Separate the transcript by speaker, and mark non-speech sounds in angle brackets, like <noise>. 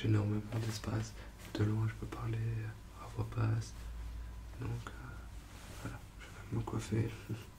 Speaker 1: j'ai énormément d'espace. De loin, je peux parler à voix basse. Donc, euh, voilà, je vais me coiffer. <laughs>